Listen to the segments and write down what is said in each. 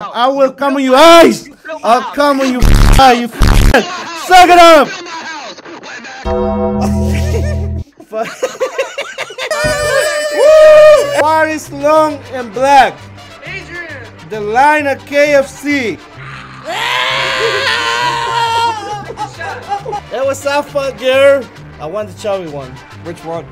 I will come on your eyes. I'll come on your eye. You suck it up. Woo! What is long and black? Adrian! The line of KFC. Hey, what's up, fuck girl? I want the chubby one. Which one?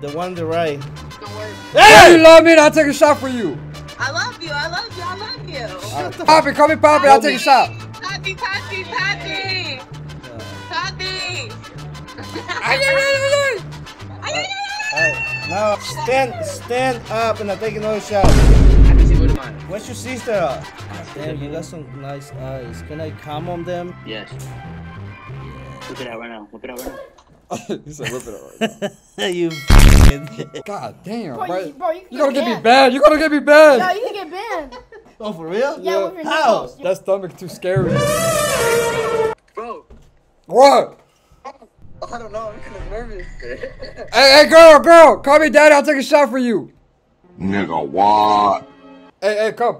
The one on the right. Don't worry. Hey! You love me, I'll take a shot for you. I love you, I love you, I love you. Poppy, call me Poppy, I'll take a shot. Pappy, Pappy, Pappy! Pappy! Alright, now stand stand up and I take another shot. Where's your sister at? Damn, you got some nice eyes. Can I come on them? Yes. Whip it out right now. Whip it out right now. He said whip it out right you now. God damn, Bro, bro. you, bro, you, can You gonna get me banned. banned. You gonna get me bad. No, you can get banned. Oh, for real? Yeah, with your How? That stomach too scary. Bro, What? Oh, I don't know. I'm kind of nervous. Hey, hey, girl, girl, call me daddy. I'll take a shot for you. Nigga, what? Hey, hey, come.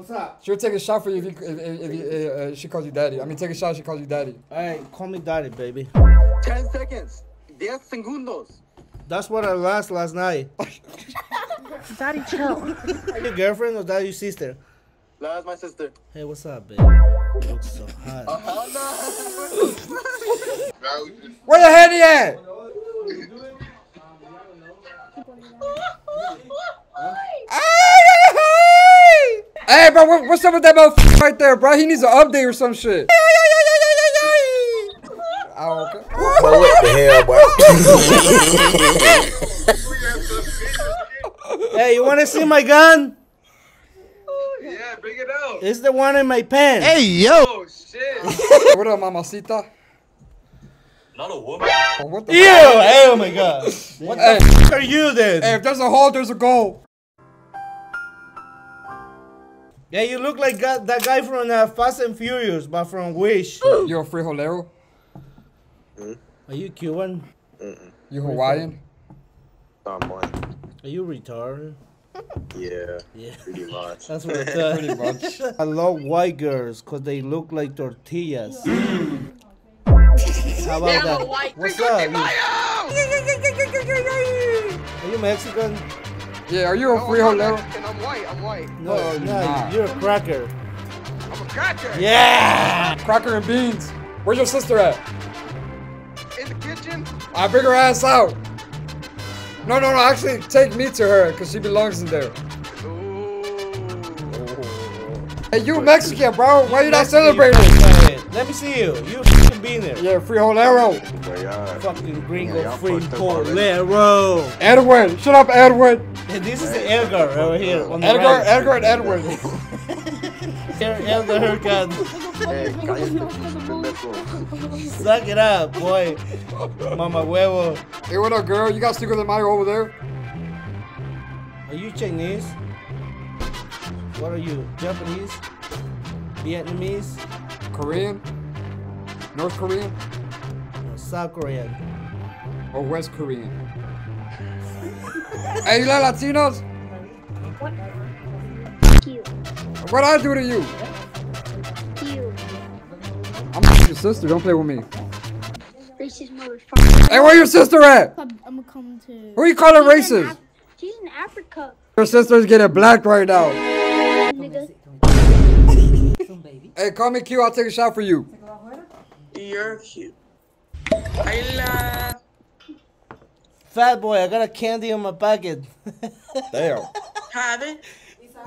What's up? She'll take a shot for you if, you, if, if, if you, uh, uh, she calls you daddy. I mean, take a shot. She calls you daddy. Alright, call me daddy, baby. 10 seconds. 10 segundos. That's what I lost last night. Daddy, chill. Are your girlfriend or that your sister? That's my sister. Hey, what's up, baby? You look so hot. Where the henny at? Hey, hey, bro, what, what's up with that motherfucker right there, bro? He needs an update or some shit. Oh, okay. what the hell, boy? Hey, you wanna see my gun? Yeah, bring it out. It's the one in my pants. Hey, yo! Oh, shit. What up, mamacita? Not a woman. Oh, what the Ew! Oh my god. What Hey. the fuck are you then? Hey, if there's a hole, there's a goal. Yeah, you look like that, that guy from uh, Fast and Furious, but from Wish. You're a frijolero? Are you Cuban? You Hawaiian? Someone. Are you retarded? Yeah, Yeah. pretty much. That's what it uh, Pretty much. I love white girls because they look like tortillas. How about that? What's up? You, are you Mexican? Yeah, are you a frijolero? White. I'm white. No, oh, No, you're no, not. you're a cracker. I'm a cracker. Yeah! Cracker and beans. Where's your sister at? In the kitchen. I bring her ass out. No, no, no. Actually, take me to her because she belongs in there. Hey, you Mexican, bro? Why you not celebrating? Let me see you. You fucking being there. Yeah, frijolero. But yeah, Fucking gringo Yeah, y'all free fucked up already. polero. Edwin. Shut up, Edwin. And this is the Edgar over here on the Edgar, right. Edgar, and Edwin. Here, Edgar haircut. hey, cállate, pinche. Suck it up, boy. Mama huevo. hey, what up, girl? You got Cinco de Mayo over there? Are you Chinese? What are you? Japanese? Vietnamese? Korean? North Korean? Or South Korean? Or West Korean? hey, you like Latinos? You. What I do to you? You. I'm your sister. Don't play with me. Racist motherfucker. Hey, where your sister at? I'm gonna come to. Who you calling She's racist? Af- She's in Africa, Your sister's getting blacked right now. Hey, call me Q. I'll take a shot for you. You're cute. I Fat boy, I got a candy in my pocket. Damn. have it.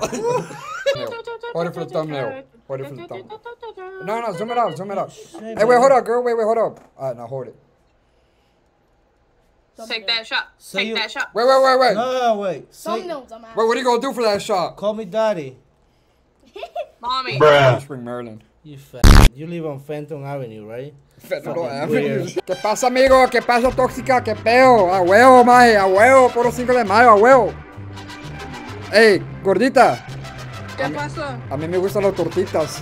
Hold it for the thumbnail. Hold it for the thumbnail. No, no, zoom it out, zoom it out. Hey, wait, hold up, girl. Wait, wait, hold up. All right, now hold it. Take that shot. So Take you- that shot. Wait, wait, wait, wait. no, no, wait. Say, Thumbnails, I'm out. Wait, what are you gonna do for that shot? call me daddy. Mommy. Spring, Maryland. You fat. You live on Fenton Avenue, right? Federal Fucking Avenue. weird. ¿Qué pasa, amigo? ¿Qué pasa, tóxica? ¿Qué peo? A huevo, maje. A huevo. Puro 5 de mayo, a huevo. Ey, gordita. ¿Qué pasó? A mí me gustan las tortitas.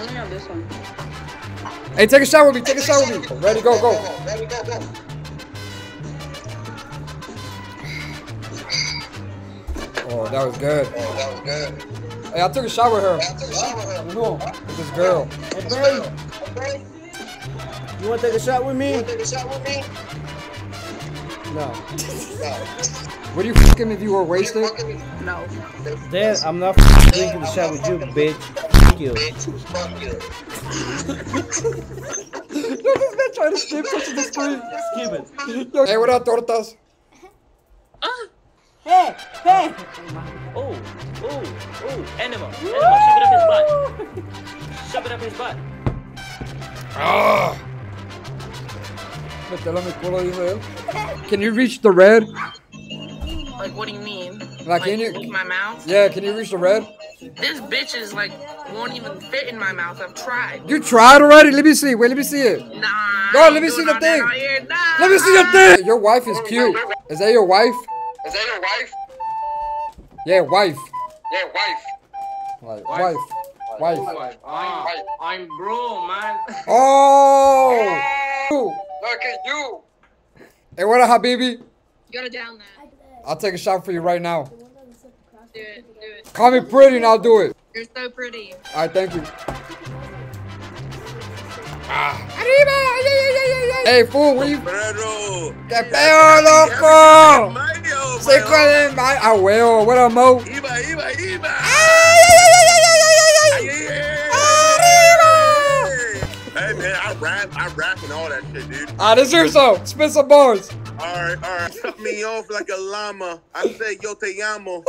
Only on this one. Hey, take a shot with me. Take a shot with me. Ready, go, go. Oh, that was good. Hey, I took a shot with her. No. With this girl. Hey, babe. You want to take a shot with me? take a shot with me No. Would you fuck him if you were wasted? No. Then I'm not f- drinking the shot with you, bitch. Fuck you. Yo, this man trying to skip touching the screen. Skip it. Yo, hey, what up, tortas? Ah. Hey, hey. Oh, oh, oh, animal. Animal, shove it up his butt. Shove it up his butt. Ah. Mételo en mi culo, dice él. Can you reach the red? Like, what do you mean? Like, can with you? my mouth? Yeah, can you reach the red? This bitch is like won't even fit in my mouth. I've tried. You tried already? Let me see. Wait, let me see it. Nah. Go, let me see the thing. Nah. Let me see the thing. Your wife is cute. Is that your wife? Is that your wife? Yeah, wife. Yeah, wife. Like, wife. Wife. Ah, I'm bro, man. Oh! look at you. Hey, what up, Habibi? You gotta down that. I'll take a shot for you right now. Do it. Do it. Call me pretty and I'll do it. You're so pretty. Alright, thank you. Ah. Arriba! Ay, ay, ay, ay, ay. Hey, fool, what you... Pedro. ¡Qué peo, loco! huevo, ¡Se corre mal! ¡A huevo! ¡Bueno, Mo! ¡Iba, iba, iba! ¡Ay, ay, ay, ay, ay! ay, ay, ay. Arriba! Man, I rap, I rap and all that shit, dude. Ah, this year so. Spit some bars. All right, all right. Cut me off like a llama. I said, yo te amo.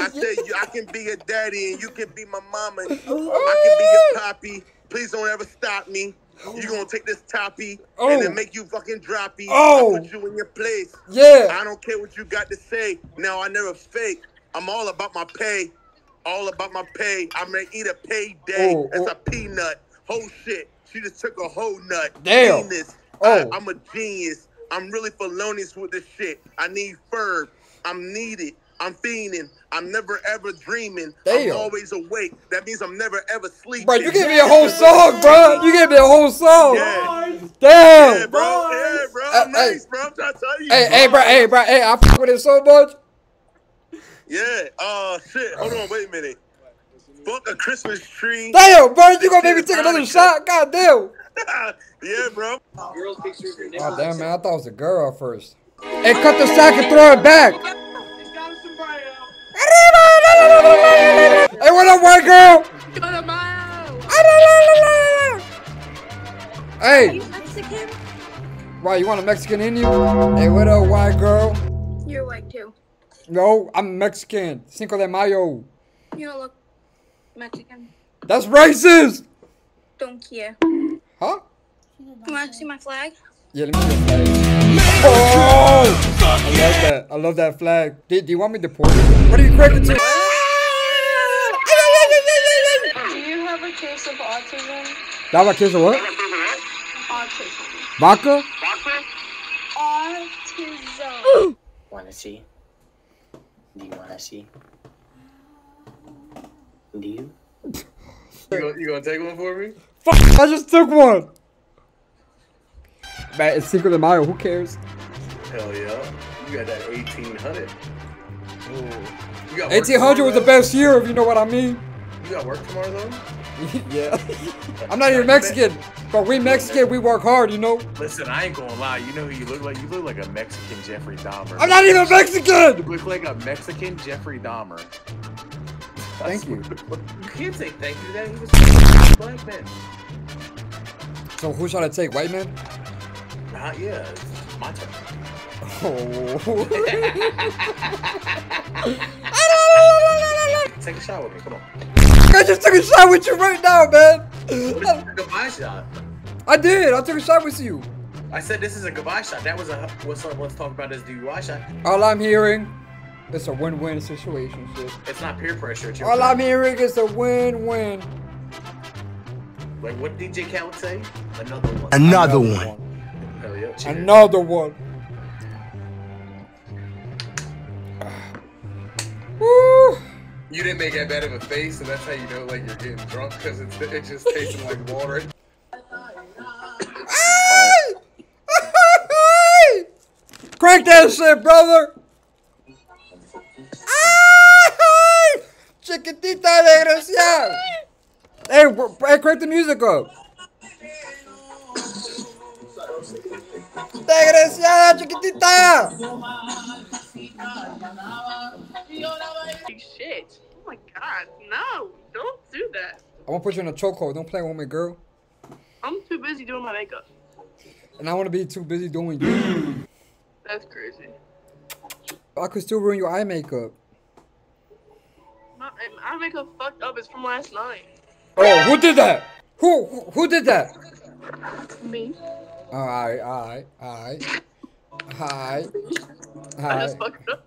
I said, I can be your daddy and you can be my mama. I can be your poppy. Please don't ever stop me. You oh. gonna take this toppy Oh. and then oh. make you fucking droppy. Oh. I put you in your place. Yeah. I don't care what you got to say. Now I never fake. I'm all about my pay. All about my pay. I may eat a payday. Oh, That's oh. a peanut. Whole shit. She just took a whole nut. Damn. Penis. Oh. I, am a genius. I'm really felonious with this shit. I need firm. I'm needed. I'm fiending. I'm never ever dreaming. Damn. I'm always awake. That means I'm never ever sleeping. Bro, you gave me a whole song, bro. You gave me a whole song. Yeah. Damn. Yeah, bro. Yeah, bro. Uh, nice, hey. bro. I'm trying to tell you. Hey, hey, bro, hey, bro, hey, I fuck with it so much. Yeah. Uh, shit. Hold on. Wait a minute. Fuck a Christmas tree. Damn, bro, you gonna make me take another shot? God damn. yeah, bro. Girls pictures your Oh, damn, man, I thought it was a girl at first. Hey, cut the sack and throw it back. Hey, what up, white girl? Go to Mayo. Hey, Mexican? why, you want a Mexican in you? Hey, what up, white girl? You're white too. No, I'm Mexican. Cinco de Mayo. You don't look Mexican. That's racist. Don't care. Huh? You want to see my flag? Yeah, let me see the flag. Oh! I love that. I love that flag. Do, do you want me to pour it? What are you cracking to? Do you have a case of autism? That was kiss of what? Autism. Vodka? Autism. Wanna see? Do you wanna see? Do you? You gonna, you gonna take one for me? Fuck! I just took one. Man, it's Cinco de Mayo. Who cares? Hell yeah. You got that 1800. You got 1800 was the best year, if you know what I mean. You got work tomorrow though? yeah. I'm not even Mexican, but we Mexican, we work hard, you know. Listen, I ain't gonna lie. You know who you look like? You look like a Mexican Jeffrey Dahmer. I'm not even You Mexican. look like a Mexican Jeffrey Dahmer. Thank you. You can't say thank you to that. He was a black man. So who should I take, white man? Not yet. It's my turn. Oh. Take a shot with me. Come on. I just took a shot with you right now, man. What is a goodbye shot? I did. I took a shot with you. I said this is a goodbye shot. That was a what's up? Let's talk about this DUI shot. All I'm hearing, it's a win-win situation, shit. It's not peer pressure. It's All turn. I'm hearing is a win-win. Like what did DJ Khaled say? Another one. Another one. Hell yeah. Cheers. Another one. You didn't make that bad of a face, and that's how you know like you're getting drunk because it's it just tasting like water. Hey! Hey! Crank that shit, brother! Hey! chiquitita desgraciada. Hey, hey, crank the music up. Desgraciada chiquitita. Shit. Oh my god, no. Don't do that. I want to put you in a chokehold. Don't play with me, girl. I'm too busy doing my makeup. And I want to be too busy doing you. That's crazy. I could still ruin your eye makeup. My, eye makeup fucked up. It's from last night. Oh, who did that? Who who, who did that? Me. Alright, alright, alright. Alright. I just fucked up.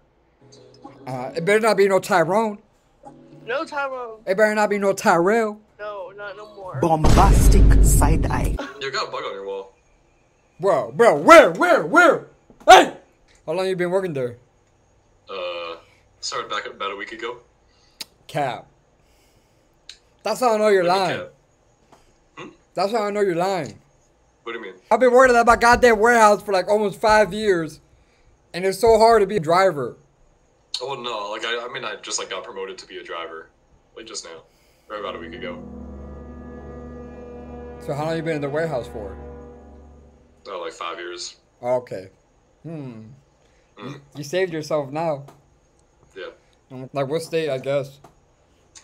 Uh, it better not be no Tyrone. No, Tyrone. It better not be no Tyrell. No, not no more. Bombastic side eye. You got a bug on your wall. Bro, bro, where, where, where? Hey! How long you been working there? Uh, started back about a week ago. Cap. That's how I know you're Let lying. cap. That's how I know you're lying. What do you mean? I've been working at my goddamn warehouse for like almost five years, and it's so hard to be a driver. Oh no, like I, I mean, I just like got promoted to be a driver, like just now, or about a week ago. So how long you been in the warehouse for? Oh, like five years. Okay. Hmm. You, you saved yourself now. Yeah. Like what state, I guess.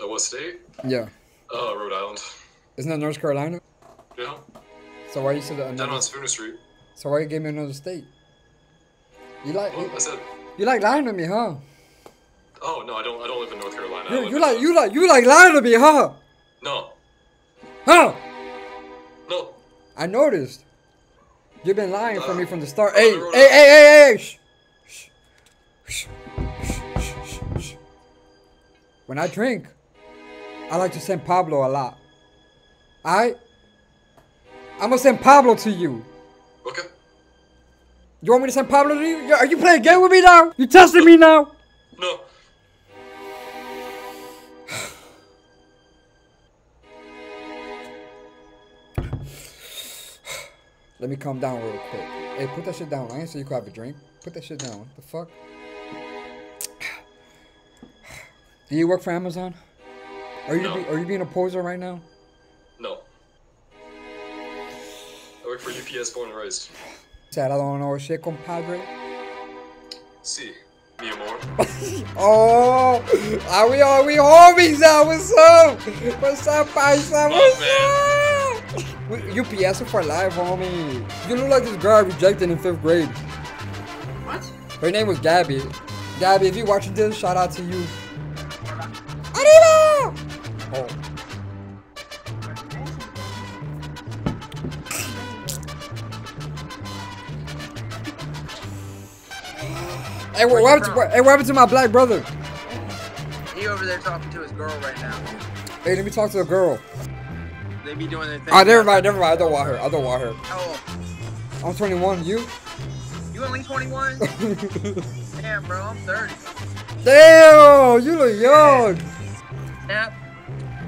Uh, what state? Yeah. Uh, Rhode Island. Isn't that North Carolina? Yeah. So why you said that? Down on Spooner Street. So why you gave me another state? You like Well, I said, you like lying to me, huh? Oh no, I don't. I don't live in North Carolina. You, you like you like you like lying to me, huh? No, Huh? no. I noticed. You've been lying for me from the start. Uh, Hey, hey, hey, hey, hey! Shh. Shh. Shh. Shh. Shh. When I drink, I like to send Pablo a lot. Alright? I'm gonna send Pablo to you. Okay. You want me to send Pablo to you? Are you playing a game with me now? You testing me now? No. Let me calm down real quick. Hey, put that shit down. I ain't say you could have a drink. Put that shit down. The fuck? Do you work for Amazon? Are you No. be, are you being a poser right now? No. I work for UPS Born and Raised. Sad I don't know shit, compadre. See, mi amor. Oh, are we are we homies now? What's up? What's up, paisa? What's up? UPS for life, homie. You look like this girl I rejected in fifth grade. What? Her name was Gabby. Gabby, if you're watching this, shout out to you. Arriba! Oh. Hey, what, what, happened to, hey, what happened to my black brother? He over there talking to his girl right now. Hey, let me talk to the girl. They be doing their thing. Ah, never mind, never mind. I don't want her. I don't want her. Oh, I'm 21. You? you only 21? Damn, bro, I'm 30. Damn, you look young. Snap.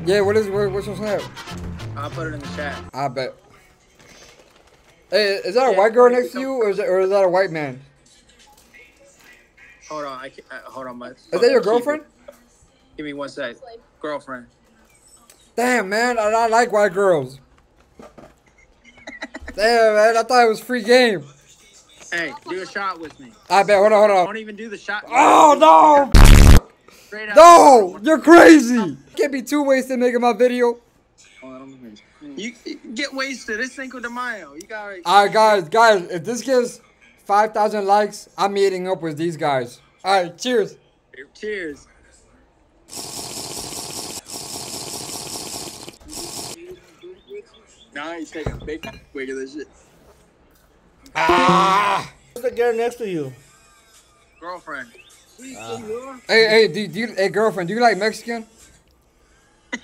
Yeah, what is what, what's your snap? I'll put it in the chat. I bet. Hey, is that a white girl next to you, or is that, or is that a white man? Hold on, I can't, uh, hold on, my. Is that your girlfriend? Give me one sec. Girlfriend. Damn, man, I, I like white girls. Damn, man, I thought it was free game. Hey, do a shot with me. I bet. Hold on, hold on. Don't even do the shot. Oh no! Straight up. No, you're crazy. Can't be too wasted making my video. Hold on, let me- You, you get wasted. It's Cinco de Mayo. You got All right, guys, guys, if this gets 5,000 likes, I'm meeting up with these guys. All right, cheers. Cheers. Now he's taking a big wig of this shit. Ah! What's the girl next to you? Girlfriend. Hey, hey, do, do you, hey, girlfriend, do you like Mexican?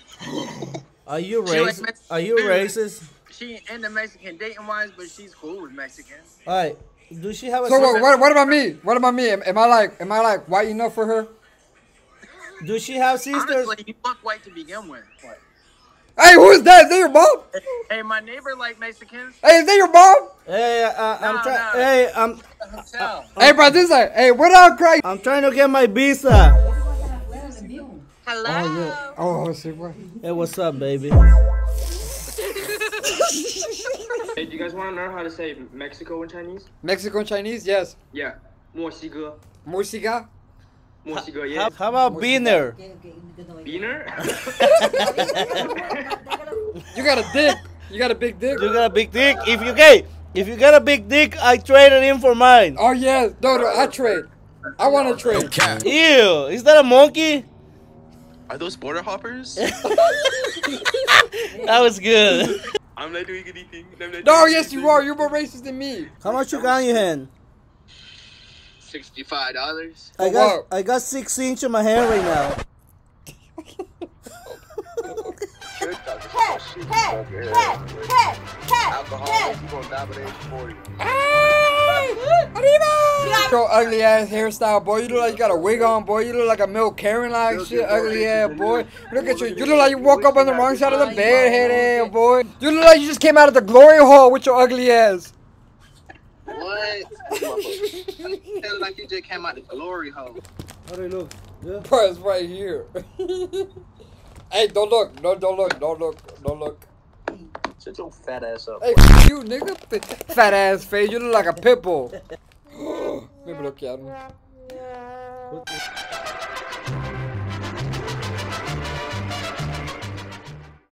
Are you She like racist? Are you racist? She ain't into Mexican dating wise, but she's cool with Mexican. All right. Do she have a So what, what, what about me? What about me? Am, am I like, am I like white enough for her? Do she have sisters? Honestly, you look white to begin with. Hey, who is that? Is that your mom? Hey, my neighbor like Mexicans. Hey, is that your mom? Hey, uh, I'm No, trying. no. Hey, I'm. Hotel. Hey, bro, this is like, hey, what up, Craig? I'm trying to get my visa. Hello. Oh yeah. Oh, see what? Hey, what's up, baby? Hey, do you guys want to learn how to say Mexico in Chinese? Mexico and Chinese? Yes. Yeah. 墨西 how about Beaner? Beaner? you got a dick. You got a big dick. You got a big dick. If you gay, if you got a big dick, I traded him for mine. Oh yeah, no, no I trade. I want to trade. Okay. Ew, is that a monkey? Are those border hoppers? that was good. I'm not doing anything. Not no, doing yes, anything. you are. You're more racist than me. How much you got in your hand? Sixty-five dollars. I got I got six inch in my hair right now. Alcohol, you gonna die by the age of 40. Yo, ugly ass hairstyle, boy. You look like you got a wig on, boy. You look like a Milk Karen like shit, ugly ass boy. Look at you. You look like you woke up on the wrong side of the bed, head ass boy. You look like you just came out of the glory hole with your ugly ass. What? Feel like you just came out the glory hole. How do you look? Good. Bro, it's right here. hey, don't look. No, don't look. Don't look. Don't look. Shut your fat ass up. Hey, f- you nigga. Fat ass face. You look like a pit bull. Maybe look at him.